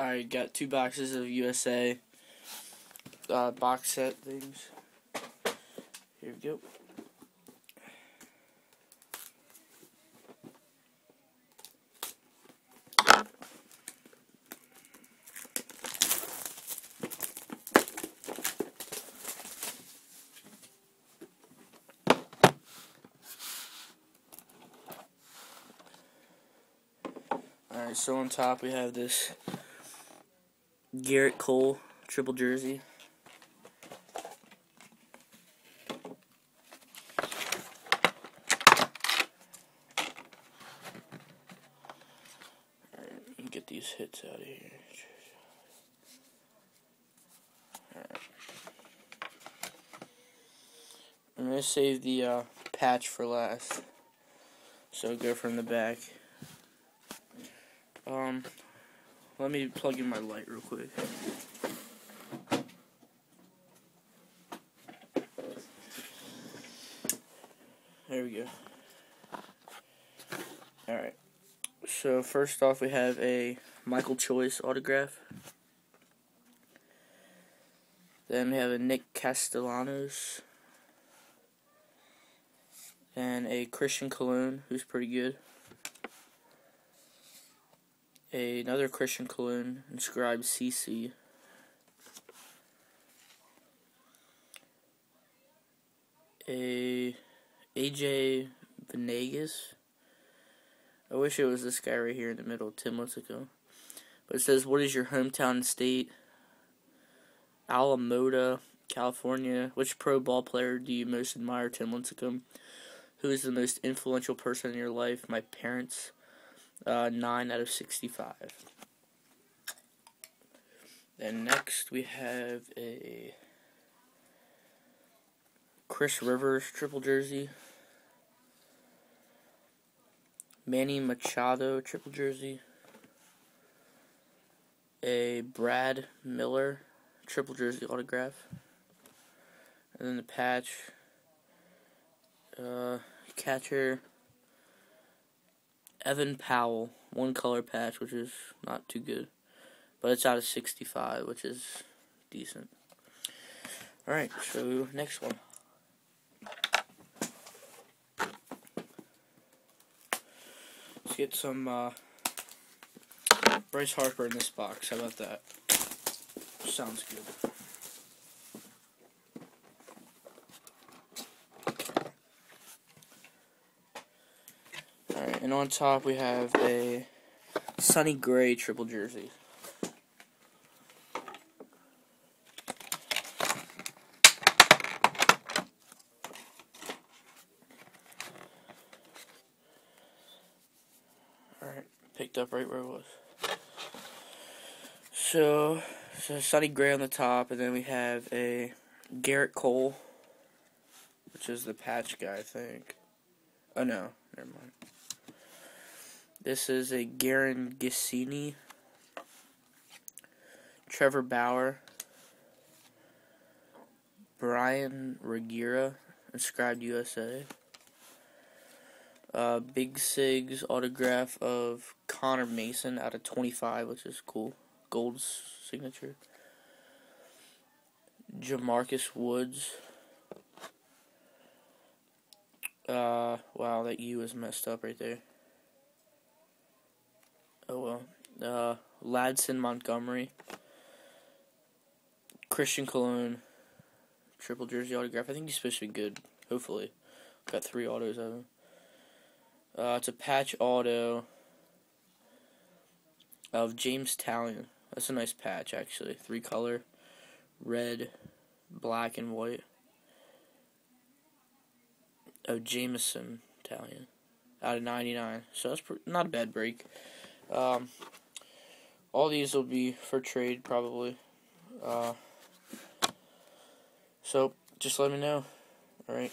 I got two boxes of USA uh, box set things. Here we go. Alright, so on top we have this Gerrit Cole triple jersey. Get these hits out of here. Alright. I'm going to save the uh, patch for last. So go from the back. Um, let me plug in my light real quick. There we go. Alright. So, first off, we have a Michael Choice autograph. Then we have a Nick Castellanos. And a Christian Colon, who's pretty good another Christian Colon inscribed CC. A AJ Vanegas. I wish it was this guy right here in the middle, Tim Lincecum. But it says, What is your hometown state? Alameda, California. Which pro ball player do you most admire, Tim Lincecum? Who is the most influential person in your life? My parents. Uh, 9 out of 65. Then next we have a Chris Rivers triple jersey. Manny Machado triple jersey. A Brad Miller triple jersey autograph. And then the patch. Uh, catcher Evan Powell, one color patch, which is not too good. But it's out of 65, which is decent. Alright, so next one. Let's get some uh, Bryce Harper in this box. How about that? Sounds good. And on top we have a Sonny Gray triple jersey. Alright, picked up right where it was. So, so Sonny Gray on the top, and then we have a Gerrit Cole, which is the patch guy, I think. Oh no, never mind. This is a Garin Cecchini, Trevor Bauer, Brian Ragira, inscribed USA. Uh, Big Sig's autograph of Connor Mason out of 25, which is cool. Gold's signature. Jamarcus Woods. Uh, wow, that U is messed up right there. Oh well. Uh, Ladson Montgomery. Christian Colon. Triple jersey autograph. I think he's supposed to be good. Hopefully. Got three autos of him. Uh, it's a patch auto of James Taillon. That's a nice patch, actually. Three color. Red, black, and white. Of Jameson Taillon. Out of 99. So that's not a bad break. Um, all these will be for trade probably. Uh, so just let me know. All right.